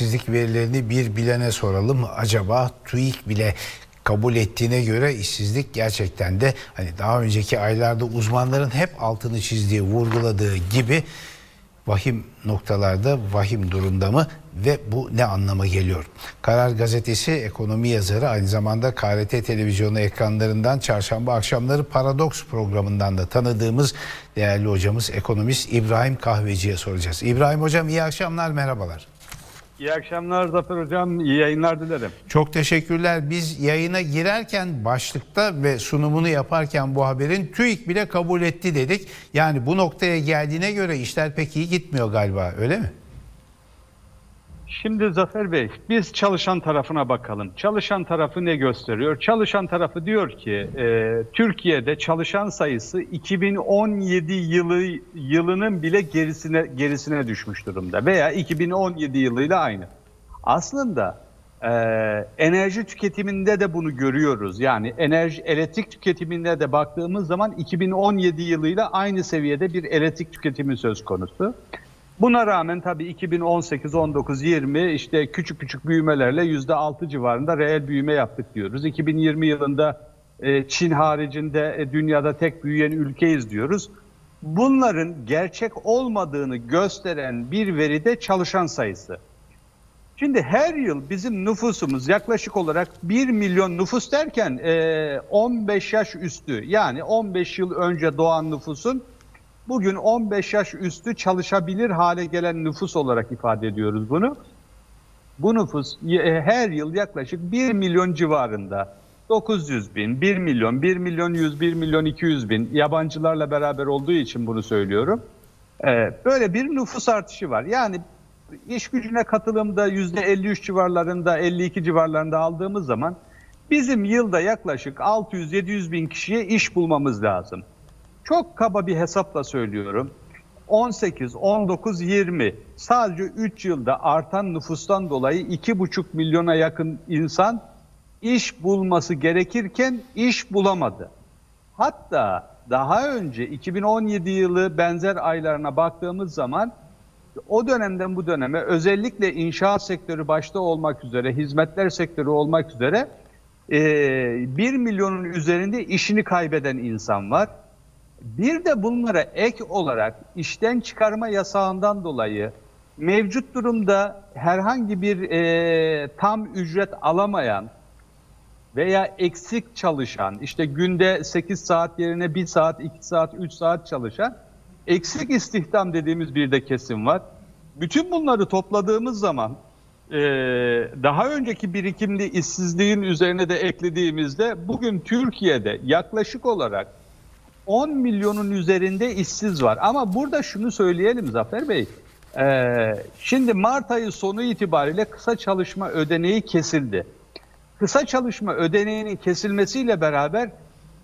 işsizlik verilerini bir bilene soralım. Acaba TÜİK bile kabul ettiğine göre işsizlik gerçekten de hani daha önceki aylarda uzmanların hep altını çizdiği, vurguladığı gibi vahim noktalarda, vahim durumda mı ve bu ne anlama geliyor? Karar Gazetesi ekonomi yazarı aynı zamanda KRT televizyonu ekranlarından çarşamba akşamları Paradoks programından da tanıdığımız değerli hocamız ekonomist İbrahim Kahveci'ye soracağız. İbrahim hocam iyi akşamlar, merhabalar. İyi akşamlar Zafer Hocam. İyi yayınlar dilerim. Çok teşekkürler. Biz yayına girerken başlıkta ve sunumunu yaparken bu haberin TÜİK bile kabul etti dedik. Yani bu noktaya geldiğine göre işler pek iyi gitmiyor galiba öyle mi? Şimdi Zafer Bey, biz çalışan tarafına bakalım. Çalışan tarafı ne gösteriyor? Çalışan tarafı diyor ki, e, Türkiye'de çalışan sayısı 2017 yılı yılının bile gerisine gerisine düşmüş durumda veya 2017 yılıyla aynı. Aslında e, enerji tüketiminde de bunu görüyoruz. Yani enerji elektrik tüketiminde de baktığımız zaman 2017 yılıyla aynı seviyede bir elektrik tüketimi söz konusu. Buna rağmen tabii 2018, 19, 20 işte küçük küçük büyümelerle %6 civarında reel büyüme yaptık diyoruz. 2020 yılında e, Çin haricinde e, dünyada tek büyüyen ülkeyiz diyoruz. Bunların gerçek olmadığını gösteren bir veri de çalışan sayısı. Şimdi her yıl bizim nüfusumuz yaklaşık olarak 1 milyon nüfus derken 15 yaş üstü yani 15 yıl önce doğan nüfusun Bugün 15 yaş üstü çalışabilir hale gelen nüfus olarak ifade ediyoruz bunu. Bu nüfus e, her yıl yaklaşık 1 milyon civarında. 900 bin, 1 milyon, 1 milyon 100, 1 milyon 200 bin yabancılarla beraber olduğu için bunu söylüyorum. Ee, böyle bir nüfus artışı var. Yani iş gücüne katılımda %53 civarlarında, 52 civarlarında aldığımız zaman bizim yılda yaklaşık 600-700 bin kişiye iş bulmamız lazım. Çok kaba bir hesapla söylüyorum. 18, 19, 20 sadece 3 yılda artan nüfustan dolayı 2,5 milyona yakın insan iş bulması gerekirken iş bulamadı. Hatta daha önce 2017 yılı benzer aylarına baktığımız zaman o dönemden bu döneme özellikle inşaat sektörü başta olmak üzere, hizmetler sektörü olmak üzere 1 milyonun üzerinde işini kaybeden insan var. Bir de bunlara ek olarak işten çıkarma yasağından dolayı mevcut durumda herhangi bir e, tam ücret alamayan veya eksik çalışan, işte günde 8 saat yerine 1 saat, 2 saat, 3 saat çalışan eksik istihdam dediğimiz bir de kesim var. Bütün bunları topladığımız zaman e, daha önceki birikimli işsizliğin üzerine de eklediğimizde bugün Türkiye'de yaklaşık olarak 10 milyonun üzerinde işsiz var. Ama burada şunu söyleyelim Zafer Bey. Ee, şimdi Mart ayı sonu itibariyle kısa çalışma ödeneği kesildi. Kısa çalışma ödeneğinin kesilmesiyle beraber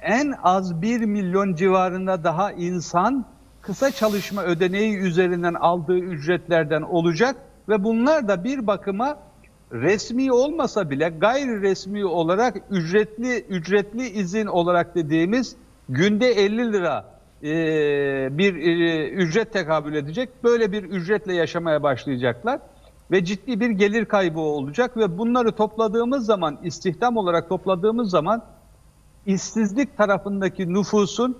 en az 1 milyon civarında daha insan kısa çalışma ödeneği üzerinden aldığı ücretlerden olacak ve bunlar da bir bakıma resmi olmasa bile gayri resmi olarak ücretli ücretli izin olarak dediğimiz günde 50 lira e, bir e, ücret tekabül edecek. Böyle bir ücretle yaşamaya başlayacaklar ve ciddi bir gelir kaybı olacak ve bunları topladığımız zaman istihdam olarak topladığımız zaman işsizlik tarafındaki nüfusun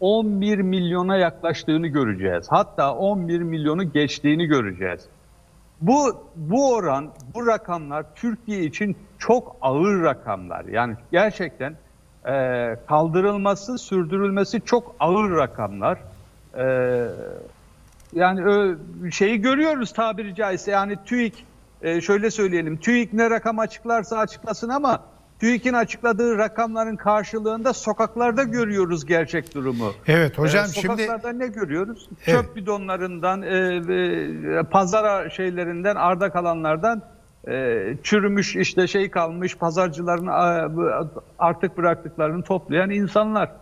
11 milyona yaklaştığını göreceğiz. Hatta 11 milyonu geçtiğini göreceğiz. Bu bu oran, bu rakamlar Türkiye için çok ağır rakamlar. Yani gerçekten e, kaldırılması, sürdürülmesi çok ağır rakamlar. E, yani ö, şeyi görüyoruz tabiri caizse yani TÜİK e, şöyle söyleyelim TÜİK ne rakam açıklarsa açıklasın ama TÜİK'in açıkladığı rakamların karşılığında sokaklarda görüyoruz gerçek durumu. Evet hocam ee, sokaklarda şimdi... Sokaklarda ne görüyoruz? Evet. Çöp bidonlarından, e, e, pazara şeylerinden, arda kalanlardan çürümüş işte şey kalmış pazarcıların artık bıraktıklarını toplayan insanlar.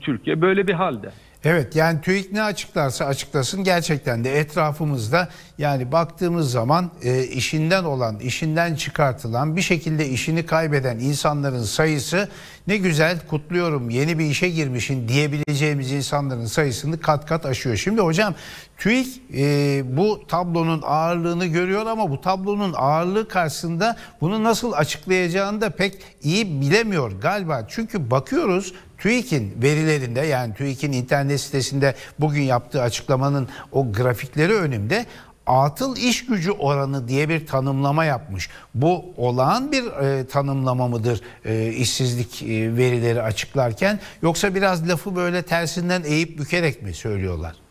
Türkiye böyle bir halde. Evet yani TÜİK ne açıklarsa açıklasın gerçekten de etrafımızda yani baktığımız zaman e, işinden olan, işinden çıkartılan bir şekilde işini kaybeden insanların sayısı ne güzel kutluyorum yeni bir işe girmişin diyebileceğimiz insanların sayısını kat kat aşıyor. Şimdi hocam TÜİK e, bu tablonun ağırlığını görüyor ama bu tablonun ağırlığı karşısında bunu nasıl açıklayacağını da pek iyi bilemiyor galiba. Çünkü bakıyoruz TÜİK'in verilerinde yani TÜİK'in internet sitesinde bugün yaptığı açıklamanın o grafikleri önümde atıl iş gücü oranı diye bir tanımlama yapmış. Bu olağan bir e, tanımlama mıdır e, işsizlik e, verileri açıklarken yoksa biraz lafı böyle tersinden eğip bükerek mi söylüyorlar?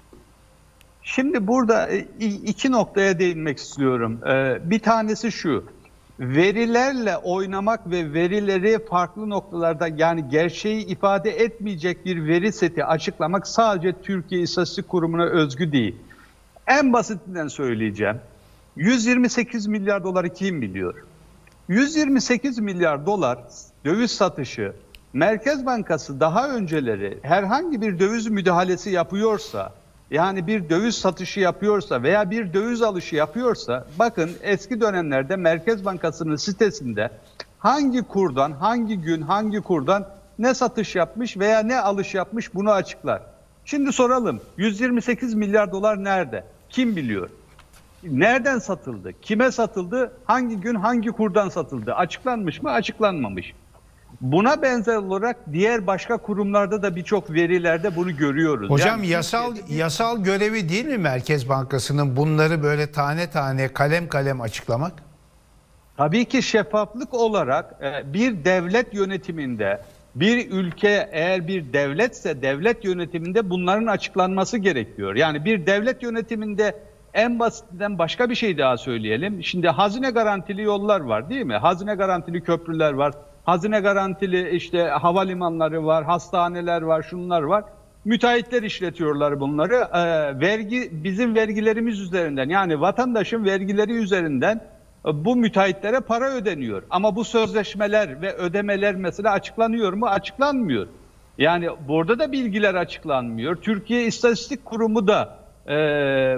Şimdi burada e, iki noktaya değinmek istiyorum. E, bir tanesi şu. Verilerle oynamak ve verileri farklı noktalarda yani gerçeği ifade etmeyecek bir veri seti açıklamak sadece Türkiye İstatistik Kurumu'na özgü değil. En basitinden söyleyeceğim. 128 milyar doları kim biliyor? 128 milyar dolar döviz satışı Merkez Bankası daha önceleri herhangi bir döviz müdahalesi yapıyorsa yani bir döviz satışı yapıyorsa veya bir döviz alışı yapıyorsa bakın eski dönemlerde Merkez Bankası'nın sitesinde hangi kurdan, hangi gün, hangi kurdan ne satış yapmış veya ne alış yapmış bunu açıklar. Şimdi soralım 128 milyar dolar nerede? Kim biliyor? Nereden satıldı? Kime satıldı? Hangi gün hangi kurdan satıldı? Açıklanmış mı? Açıklanmamış. Buna benzer olarak diğer başka kurumlarda da birçok verilerde bunu görüyoruz. Hocam Yani yasal yasal görevi değil mi Merkez Bankası'nın bunları böyle tane tane kalem kalem açıklamak? Tabii ki şeffaflık olarak e, bir devlet yönetiminde bir ülke eğer bir devletse devlet yönetiminde bunların açıklanması gerekiyor. Yani bir devlet yönetiminde en basitinden başka bir şey daha söyleyelim. Şimdi hazine garantili yollar var değil mi? Hazine garantili köprüler var. Hazine garantili işte havalimanları var, hastaneler var, şunlar var. Müteahhitler işletiyorlar bunları. Ee, vergi bizim vergilerimiz üzerinden yani vatandaşın vergileri üzerinden e, bu müteahhitlere para ödeniyor. Ama bu sözleşmeler ve ödemeler mesela açıklanıyor mu? Açıklanmıyor. Yani burada da bilgiler açıklanmıyor. Türkiye İstatistik Kurumu da e,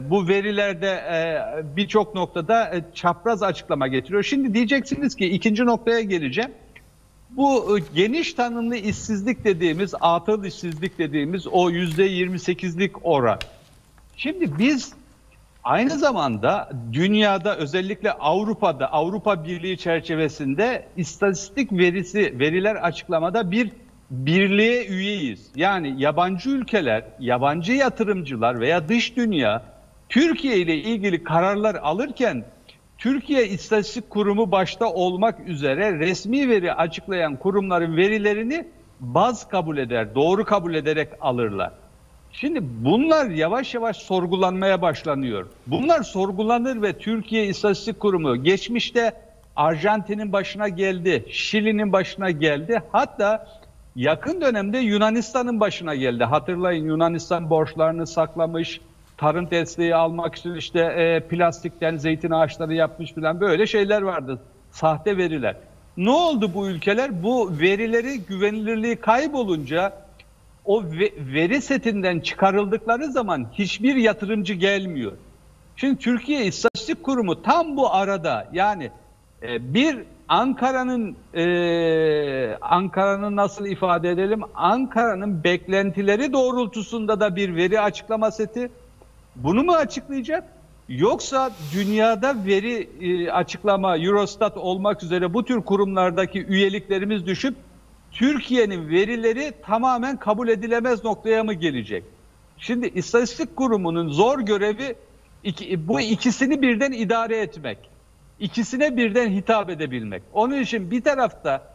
bu verilerde e, birçok noktada e, çapraz açıklama getiriyor. Şimdi diyeceksiniz ki ikinci noktaya geleceğim. Bu e, geniş tanımlı işsizlik dediğimiz, atıl işsizlik dediğimiz o yüzde 28'lik oran. Şimdi biz aynı zamanda dünyada özellikle Avrupa'da, Avrupa Birliği çerçevesinde istatistik verisi, veriler açıklamada bir birliğe üyeyiz. Yani yabancı ülkeler, yabancı yatırımcılar veya dış dünya Türkiye ile ilgili kararlar alırken Türkiye İstatistik Kurumu başta olmak üzere resmi veri açıklayan kurumların verilerini baz kabul eder, doğru kabul ederek alırlar. Şimdi bunlar yavaş yavaş sorgulanmaya başlanıyor. Bunlar sorgulanır ve Türkiye İstatistik Kurumu geçmişte Arjantin'in başına geldi, Şili'nin başına geldi. Hatta yakın dönemde Yunanistan'ın başına geldi. Hatırlayın Yunanistan borçlarını saklamış, tarım desteği almak için işte e, plastikten zeytin ağaçları yapmış falan böyle şeyler vardı. Sahte veriler. Ne oldu bu ülkeler? Bu verileri güvenilirliği kaybolunca o ve- veri setinden çıkarıldıkları zaman hiçbir yatırımcı gelmiyor. Şimdi Türkiye İstatistik Kurumu tam bu arada yani e, bir Ankara'nın e, Ankara'nın nasıl ifade edelim? Ankara'nın beklentileri doğrultusunda da bir veri açıklama seti. Bunu mu açıklayacak? Yoksa dünyada veri e, açıklama Eurostat olmak üzere bu tür kurumlardaki üyeliklerimiz düşüp Türkiye'nin verileri tamamen kabul edilemez noktaya mı gelecek? Şimdi istatistik kurumunun zor görevi bu ikisini birden idare etmek. İkisine birden hitap edebilmek. Onun için bir tarafta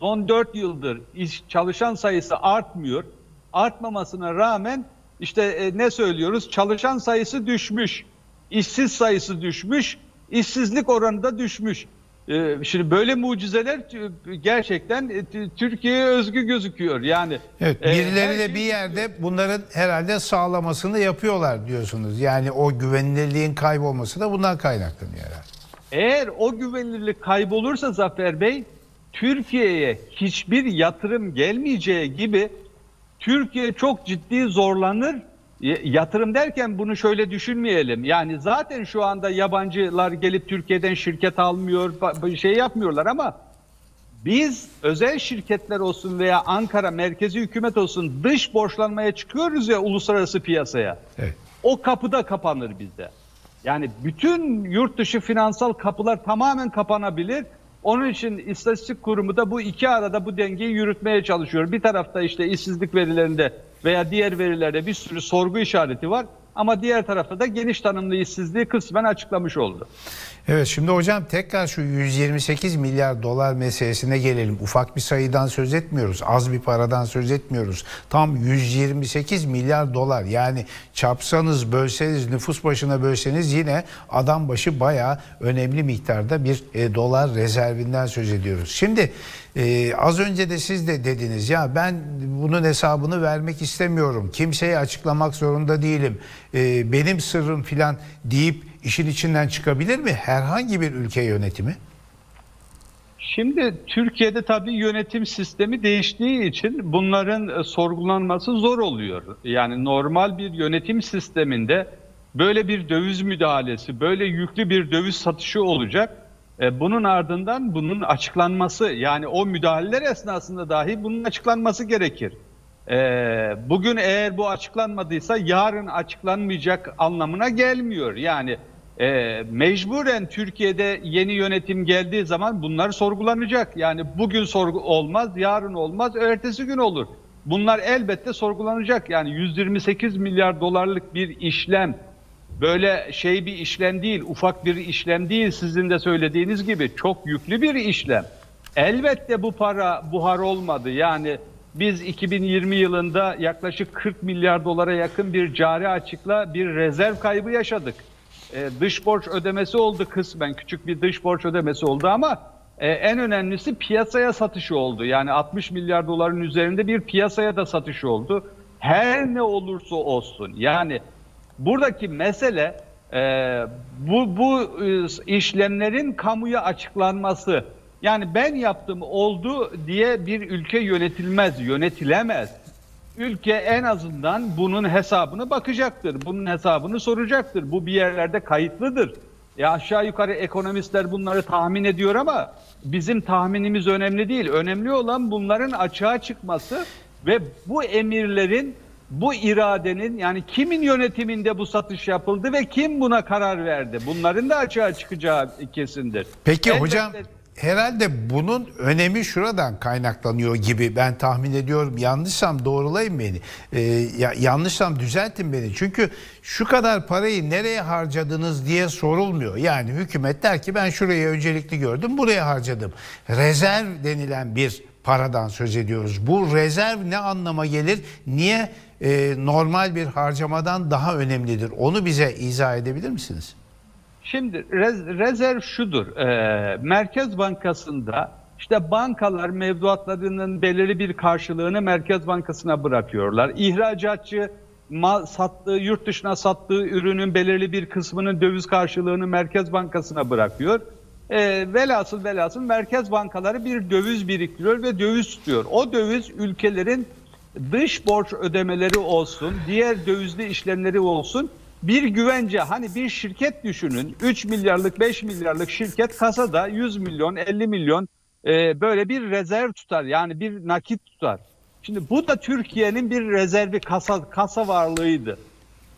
son 4 yıldır iş çalışan sayısı artmıyor. Artmamasına rağmen işte e, ne söylüyoruz? Çalışan sayısı düşmüş. işsiz sayısı düşmüş. işsizlik oranı da düşmüş. E, şimdi böyle mucizeler e, gerçekten e, Türkiye'ye özgü gözüküyor. Yani Evet, e, birileri de şey- bir yerde bunların herhalde sağlamasını yapıyorlar diyorsunuz. Yani o güvenilirliğin kaybolması da bundan kaynaklanıyor herhalde. Eğer o güvenilirlik kaybolursa Zafer Bey, Türkiye'ye hiçbir yatırım gelmeyeceği gibi Türkiye çok ciddi zorlanır. Yatırım derken bunu şöyle düşünmeyelim. Yani zaten şu anda yabancılar gelip Türkiye'den şirket almıyor, şey yapmıyorlar ama biz özel şirketler olsun veya Ankara merkezi hükümet olsun dış borçlanmaya çıkıyoruz ya uluslararası piyasaya. Evet. O kapıda kapanır bizde. Yani bütün yurt dışı finansal kapılar tamamen kapanabilir. Onun için istatistik kurumu da bu iki arada bu dengeyi yürütmeye çalışıyor. Bir tarafta işte işsizlik verilerinde veya diğer verilerde bir sürü sorgu işareti var. Ama diğer tarafta da geniş tanımlı işsizliği kısmen açıklamış oldu. Evet şimdi hocam tekrar şu 128 milyar dolar meselesine gelelim. Ufak bir sayıdan söz etmiyoruz. Az bir paradan söz etmiyoruz. Tam 128 milyar dolar. Yani çarpsanız bölseniz nüfus başına bölseniz yine adam başı bayağı önemli miktarda bir e, dolar rezervinden söz ediyoruz. Şimdi e, az önce de siz de dediniz ya ben bunun hesabını vermek istemiyorum. Kimseye açıklamak zorunda değilim. E, benim sırrım filan deyip işin içinden çıkabilir mi herhangi bir ülke yönetimi? Şimdi Türkiye'de tabii yönetim sistemi değiştiği için bunların e, sorgulanması zor oluyor. Yani normal bir yönetim sisteminde böyle bir döviz müdahalesi, böyle yüklü bir döviz satışı olacak. E, Bunun ardından bunun açıklanması yani o müdahaleler esnasında dahi bunun açıklanması gerekir. E, Bugün eğer bu açıklanmadıysa yarın açıklanmayacak anlamına gelmiyor. Yani e, mecburen Türkiye'de yeni yönetim geldiği zaman bunlar sorgulanacak. Yani bugün sorgu olmaz, yarın olmaz, ertesi gün olur. Bunlar elbette sorgulanacak. Yani 128 milyar dolarlık bir işlem böyle şey bir işlem değil, ufak bir işlem değil sizin de söylediğiniz gibi çok yüklü bir işlem. Elbette bu para buhar olmadı. Yani biz 2020 yılında yaklaşık 40 milyar dolara yakın bir cari açıkla bir rezerv kaybı yaşadık. Ee, dış borç ödemesi oldu kısmen, küçük bir dış borç ödemesi oldu ama e, en önemlisi piyasaya satışı oldu. Yani 60 milyar doların üzerinde bir piyasaya da satışı oldu. Her ne olursa olsun yani buradaki mesele e, bu, bu e, işlemlerin kamuya açıklanması. Yani ben yaptım oldu diye bir ülke yönetilmez, yönetilemez. Ülke en azından bunun hesabını bakacaktır. Bunun hesabını soracaktır. Bu bir yerlerde kayıtlıdır. Ya aşağı yukarı ekonomistler bunları tahmin ediyor ama bizim tahminimiz önemli değil. Önemli olan bunların açığa çıkması ve bu emirlerin bu iradenin yani kimin yönetiminde bu satış yapıldı ve kim buna karar verdi? Bunların da açığa çıkacağı kesindir. Peki Elbette- hocam herhalde bunun önemi şuradan kaynaklanıyor gibi ben tahmin ediyorum. Yanlışsam doğrulayın beni. Ee, ya, yanlışsam düzeltin beni. Çünkü şu kadar parayı nereye harcadınız diye sorulmuyor. Yani hükümet der ki ben şurayı öncelikli gördüm buraya harcadım. Rezerv denilen bir paradan söz ediyoruz. Bu rezerv ne anlama gelir? Niye e, normal bir harcamadan daha önemlidir? Onu bize izah edebilir misiniz? Şimdi rez- rezerv şudur. Ee, Merkez Bankası'nda işte bankalar mevduatlarının belirli bir karşılığını Merkez Bankası'na bırakıyorlar. İhracatçı mal sattığı, yurt dışına sattığı ürünün belirli bir kısmının döviz karşılığını Merkez Bankası'na bırakıyor. Ee, velhasıl velhasıl merkez bankaları bir döviz biriktiriyor ve döviz tutuyor. O döviz ülkelerin dış borç ödemeleri olsun, diğer dövizli işlemleri olsun bir güvence hani bir şirket düşünün 3 milyarlık 5 milyarlık şirket kasada 100 milyon 50 milyon e, böyle bir rezerv tutar yani bir nakit tutar. Şimdi bu da Türkiye'nin bir rezervi kasa, kasa varlığıydı.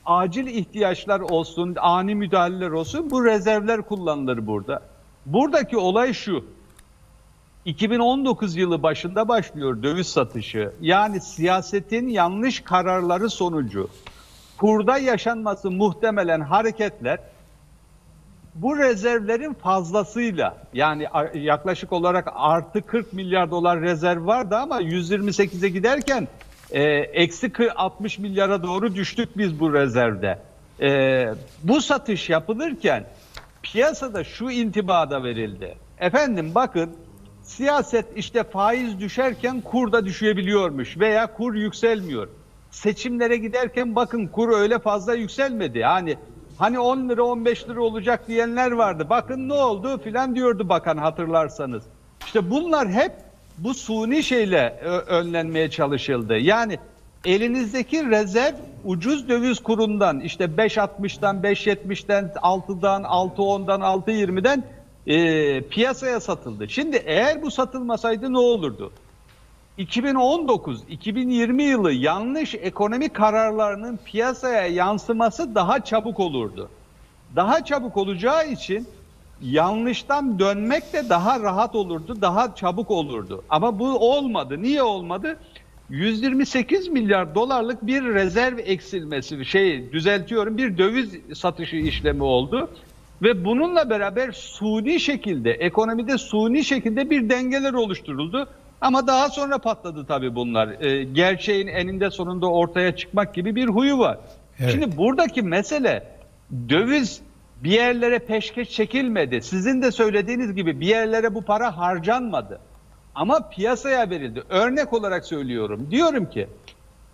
Acil ihtiyaçlar olsun, ani müdahaleler olsun bu rezervler kullanılır burada. Buradaki olay şu. 2019 yılı başında başlıyor döviz satışı. Yani siyasetin yanlış kararları sonucu kurda yaşanması muhtemelen hareketler bu rezervlerin fazlasıyla yani yaklaşık olarak artı 40 milyar dolar rezerv vardı ama 128'e giderken e, eksi kı- 60 milyara doğru düştük biz bu rezervde. E, bu satış yapılırken piyasada şu intibada verildi. Efendim bakın siyaset işte faiz düşerken kur da düşebiliyormuş veya kur yükselmiyor. Seçimlere giderken bakın kur öyle fazla yükselmedi. Yani hani 10 lira 15 lira olacak diyenler vardı. Bakın ne oldu filan diyordu bakan hatırlarsanız. İşte bunlar hep bu suni şeyle ö- önlenmeye çalışıldı. Yani elinizdeki rezerv ucuz döviz kurundan işte 5.60'dan 5.70'den 6'dan 6.10'dan 6.20'den e, piyasaya satıldı. Şimdi eğer bu satılmasaydı ne olurdu? 2019-2020 yılı yanlış ekonomi kararlarının piyasaya yansıması daha çabuk olurdu. Daha çabuk olacağı için yanlıştan dönmek de daha rahat olurdu, daha çabuk olurdu. Ama bu olmadı. Niye olmadı? 128 milyar dolarlık bir rezerv eksilmesi, şey düzeltiyorum bir döviz satışı işlemi oldu. Ve bununla beraber suni şekilde, ekonomide suni şekilde bir dengeler oluşturuldu. Ama daha sonra patladı tabii bunlar. Ee, gerçeğin eninde sonunda ortaya çıkmak gibi bir huyu var. Evet. Şimdi buradaki mesele döviz bir yerlere peşkeş çekilmedi. Sizin de söylediğiniz gibi bir yerlere bu para harcanmadı. Ama piyasaya verildi. Örnek olarak söylüyorum. Diyorum ki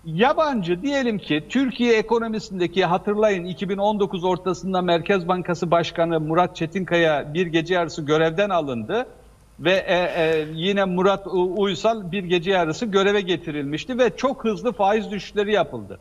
yabancı diyelim ki Türkiye ekonomisindeki hatırlayın 2019 ortasında Merkez Bankası Başkanı Murat Çetinkaya bir gece yarısı görevden alındı ve e, e, yine Murat Uysal bir gece yarısı göreve getirilmişti ve çok hızlı faiz düşüşleri yapıldı.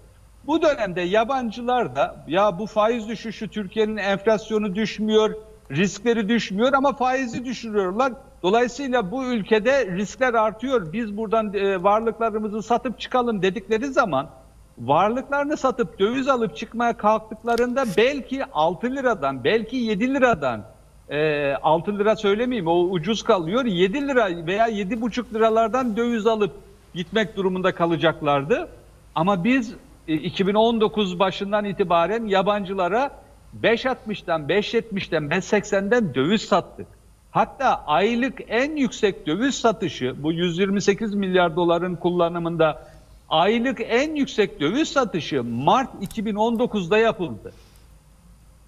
Bu dönemde yabancılar da ya bu faiz düşüşü Türkiye'nin enflasyonu düşmüyor, riskleri düşmüyor ama faizi düşürüyorlar. Dolayısıyla bu ülkede riskler artıyor. Biz buradan e, varlıklarımızı satıp çıkalım dedikleri zaman varlıklarını satıp döviz alıp çıkmaya kalktıklarında belki 6 liradan, belki 7 liradan e, 6 lira söylemeyeyim o ucuz kalıyor. 7 lira veya 7,5 liralardan döviz alıp gitmek durumunda kalacaklardı. Ama biz e, 2019 başından itibaren yabancılara 5.60'dan 5.70'den 5.80'den döviz sattık. Hatta aylık en yüksek döviz satışı bu 128 milyar doların kullanımında aylık en yüksek döviz satışı Mart 2019'da yapıldı.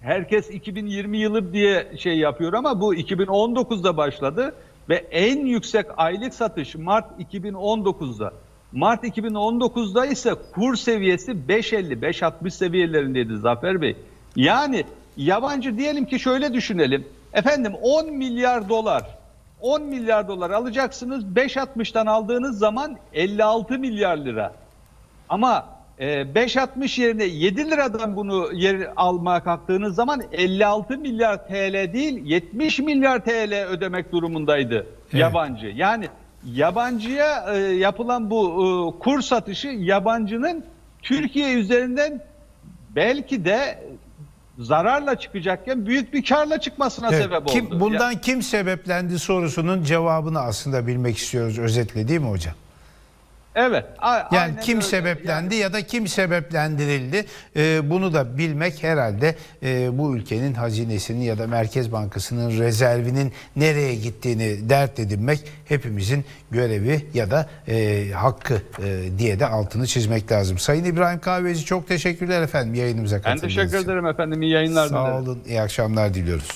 Herkes 2020 yılı diye şey yapıyor ama bu 2019'da başladı ve en yüksek aylık satış Mart 2019'da. Mart 2019'da ise kur seviyesi 5.50 5.60 seviyelerindeydi Zafer Bey. Yani yabancı diyelim ki şöyle düşünelim. Efendim 10 milyar dolar 10 milyar dolar alacaksınız 5.60'tan aldığınız zaman 56 milyar lira. Ama e, 5.60 yerine 7 liradan bunu yer almaya kalktığınız zaman 56 milyar TL değil 70 milyar TL ödemek durumundaydı yabancı. Yani yabancıya e, yapılan bu e, kur satışı yabancının Türkiye üzerinden belki de zararla çıkacakken büyük bir karla çıkmasına Evet, sebep kim, oldu. bundan kim sebeplendi sorusunun cevabını aslında bilmek istiyoruz özetle değil mi hocam? Evet. a- Yani kim öyle. sebeplendi Yani- ya da kim sebeplendirildi Ee, bunu da bilmek herhalde e, bu ülkenin hazinesinin ya da Merkez Bankası'nın rezervinin nereye gittiğini dert edinmek hepimizin görevi ya da e, hakkı e, diye de altını çizmek lazım. Sayın İbrahim Kahveci çok teşekkürler efendim yayınımıza Ben katıldığınız teşekkür için. ederim efendim. İyi yayınlar Sağ dilerim. olun iyi akşamlar diliyoruz.